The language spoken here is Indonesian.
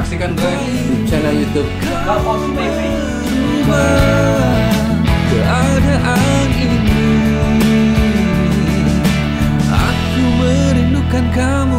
saksikan gue di channel YouTube Kapos TV. keadaan ini Aku merindukan kamu